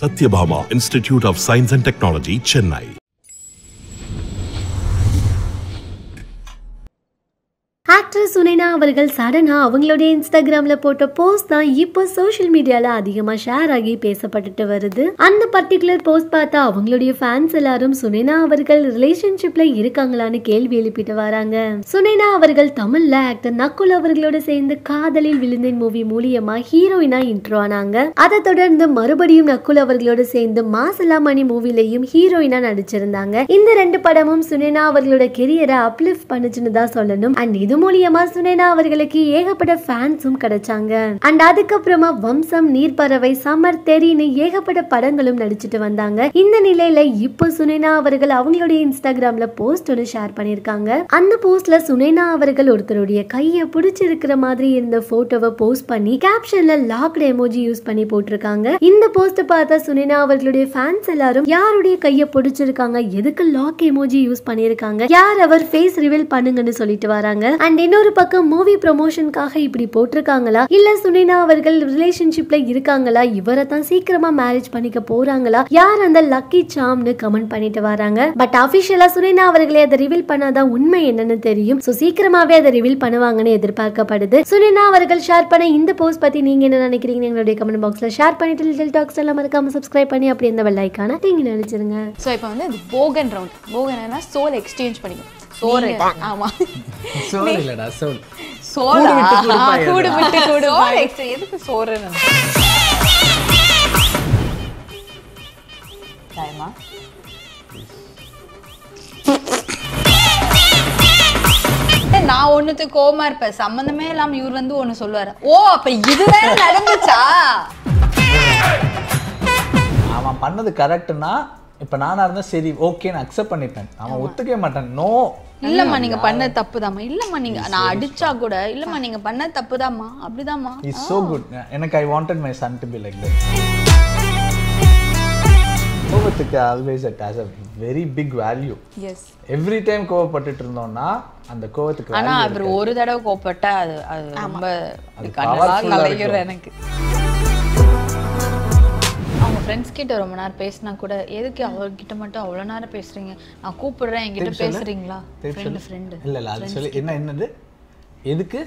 Satyabhama Institute of Science and Technology, Chennai. Actor Sunaina அவர்கள் சடனாக அவங்களுடைய இன்ஸ்டாகிராமில் போட்ட போஸ்ட் தான் இப்போ சோஷியல் மீடியாவில் அதிகமாக ஷேர் ஆகி பேசப்பட்டுட்டு வருது. அந்த பர்டிகுலர் போஸ்ட் பார்த்தா அவங்களுடைய ஃபேன்ஸ் எல்லாரும் சுனைனா அவர்கள் ரிலேஷன்ஷிப்பில் இருக்காங்களான்னு கேள்வி எழுப்பிட்டு வராங்க. சுனைனா அவர்கள் தமிழில் ஆக்டர் நக்குல் அவர்களோட சேர்ந்து காதலில் விழுந்தேன் மூவி மூலியமா ஹீரோயினா இன்ட்ரோ ஆனாங்க. அதை தொடர்ந்து மறுபடியும் நக்குல் அவர்களோட சேர்ந்து மாசலா மணி மூவிலையும் ஹீரோயினா நடிச்சிருந்தாங்க. இந்த ரெண்டு படமும் சுனைனா அவர்களோட கெரியரை அப்லிஃப்ட் பண்ணுச்சுன்னு தான் சொல்லணும். அண்ட் இது மூலியமா சுனைனா அவர்களுக்கு ஏகப்பட்ட ஃபேன்ஸும் கிடைச்சாங்க. அண்ட் அதுக்கப்புறமா வம்சம் நீர்ப்பறவை சமர் தெரின்னு ஏகப்பட்ட படங்களும் நடிச்சிட்டு வந்தாங்க. இந்த நிலையில இப்போ சுனைனா அவர்கள் அவங்களுடைய இன்ஸ்டாகிராம்ல போஸ்ட் ஒன்று ஷேர் பண்ணியிருக்காங்க அந்த போஸ்ட்ல சுனைனா அவர்கள் ஒருத்தருடைய கையை பிடிச்சிருக்கிற மாதிரி இருந்த போட்டோவை போஸ்ட் பண்ணி கேப்ஷன்ல லாக்டு எமோஜி யூஸ் பண்ணி போட்டிருக்காங்க. இந்த போஸ்ட் பார்த்தா சுனைனா அவர்களுடைய ஃபேன்ஸ் எல்லாரும் யாருடைய கையை பிடிச்சிருக்காங்க எதுக்கு லாக் எமோஜி யூஸ் பண்ணியிருக்காங்க யார் அவர் ஃபேஸ் ரிவீல் பண்ணுங்கன்னு சொல்லிட்டு வராங்க. அண்ட் இன்னொரு பக்கம் மூவி ப்ரொமோஷனுக்காக இப்படி போட்டிருக்காங்களா? இல்ல சுனைனா அவர்கள் ரிலேஷன்ஷிப்ல இருக்காங்களா? இவரை தான் சீக்கிரமா மேரேஜ் பண்ணிக்க போறாங்களா? யார் அந்த லக்கி சாம்னு கமெண்ட் பண்ணிட்டு வராங்க? பட் அபிஷியலா சுனைனா அவர்களே அதை ரிவீல் பண்ணாதான் உண்மை என்னன்னு தெரியும். சோ சீக்கிரமாவே அதை ரிவீல் பண்ணுவாங்கன்னு எதிர்பார்க்கப்படுது. சுனைனா அவர்கள் ஷேர் பண்ண இந்த போஸ்ட் பத்தி நீங்க என்ன நினைக்கிறீங்க எங்களுடைய கமெண்ட் பாக்ஸ்ல ஷேர் பண்ணிட்டு லிட்டில் டாக்ஸ் எல்லாம் மறக்காம சப்ஸ்கிரைப் பண்ணி அப்படி இந்த வெள் நீங்க நினைச்சிருங்க. ஸோ இப்போ வந்து போகன் ரவுண்ட் போகன் சோல் எக்ஸ்சேஞ்ச் பண்ணிக்கணும். சோறு. ஆமா. சோறு இல்லடா சோல் சோளா கூடு விட்டு கூடு பாயாது. கூடு விட்டு கூடு சோறு எக்ஸ்சேஞ்ச் எதுக்கு சோறு? டைமா நான் ஒண்ணுத்துக்கு கோவமா இருப்பேன். சம்மந்தமே இல்லாம இவர் வந்து ஒண்ணு சொல்லுவாரு. ஓ அப்ப இதுதான் நடந்துச்சா? அவன் பண்ணது கரெக்ட்னா இப்ப நானா இருந்தா சரி ஓகேன்னு அக்செப்ட் பண்ணிப்பேன். அவன் ஒத்துக்கவே மாட்டான். நோ இல்லம்மா நீங்க பண்ண தப்புதாம்மா. இல்லம்மா நீங்க நான் அடிச்சா கூட இல்லம்மா நீங்க பண்ண தப்புதாம்மா. அப்படிதாம்மா. இஸ் சோ குட் எனக்கு I wanted my son to be like that கோபத்துக்கு always at has a very big value as every time கோவப்பட்டுட்டு இருந்தோம்னா அந்த கோவத்துக்கு ஆனா அவர். ஒரு தடவை கோப்பட்டா அது அது ரொம்ப கலையுற. எனக்கு. ஃப்ரெண்ட்ஸ் கிட்ட ரொம்ப நேரம் பேசினா கூட எதுக்கு அவர்கிட்ட மட்டும் அவ்வளோ நேரம் பேசுறீங்க? நான் கூப்பிடுறேன் என்கிட்ட. பேசுறீங்களா? ஃப்ரெண்டு. ஃப்ரெண்டு இல்ல இல்ல அது சொல்லி. என்ன என்னது? எதுக்கு?